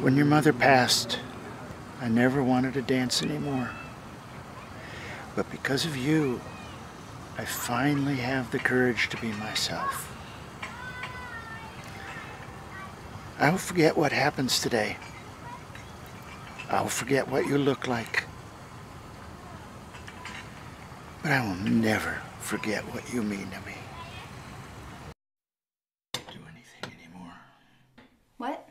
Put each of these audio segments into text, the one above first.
When your mother passed, I never wanted to dance anymore. But because of you, I finally have the courage to be myself. I'll forget what happens today. I'll forget what you look like. But I will never forget what you mean to me. Do anything anymore. What?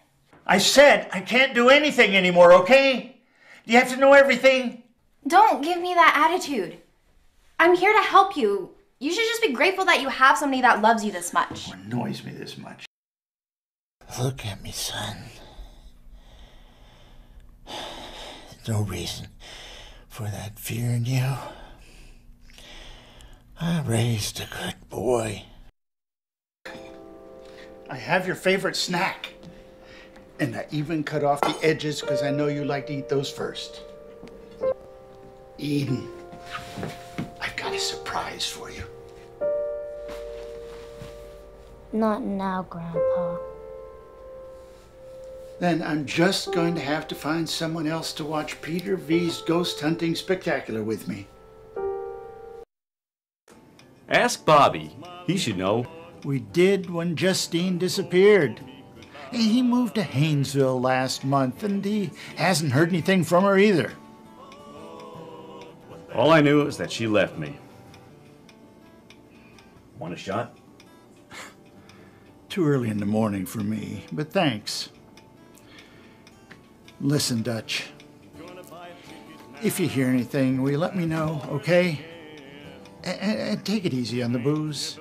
I said I can't do anything anymore, okay? Do you have to know everything? Don't give me that attitude. I'm here to help you. You should just be grateful that you have somebody that loves you this much. What annoys me this much? Look at me, son. There's no reason for that fear in you. I raised a good boy. I have your favorite snack. And I even cut off the edges because I know you like to eat those first. Eden, I've got a surprise for you. Not now, Grandpa. Then I'm just going to have to find someone else to watch Peter V's ghost hunting spectacular with me. Ask Bobby. He should know. We did when Justine disappeared. He moved to Haynesville last month, and he hasn't heard anything from her either. All I knew is that she left me. Want a shot? Too early in the morning for me, but thanks. Listen, Dutch. If you hear anything, will you let me know, okay? And take it easy on the booze.